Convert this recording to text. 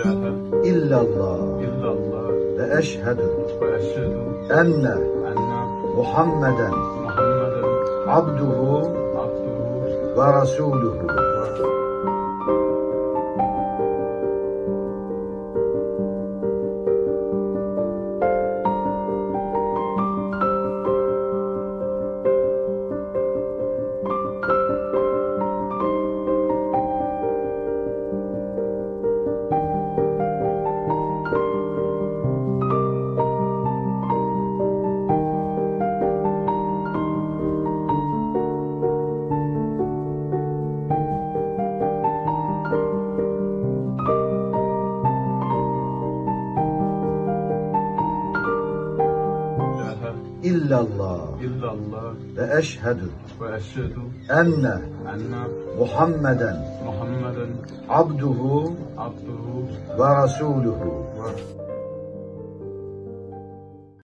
إله إلا الله. إلا الله. وأشهد وأشهد أن أن محمدا محمدا عبده عبده ورسوله. illallah. İllallah. Ve eşhedü. Ve eşhedü. Enne. Enne. Muhammeden. Muhammeden. Abduhu. Abduhu. Ve rasuluhu. Ve